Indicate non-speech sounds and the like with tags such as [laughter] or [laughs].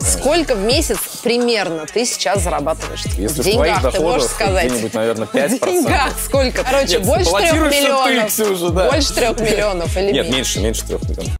Сколько в месяц примерно ты сейчас зарабатываешь? Если в деньгах ты можешь сказать? где-нибудь, наверное, 5%. [laughs] В деньгах сколько? Короче, Нет, больше трех миллионов. ты, миллионов. Ксюша, да. Больше трех миллионов или Нет, меньше? меньше, меньше трех миллионов.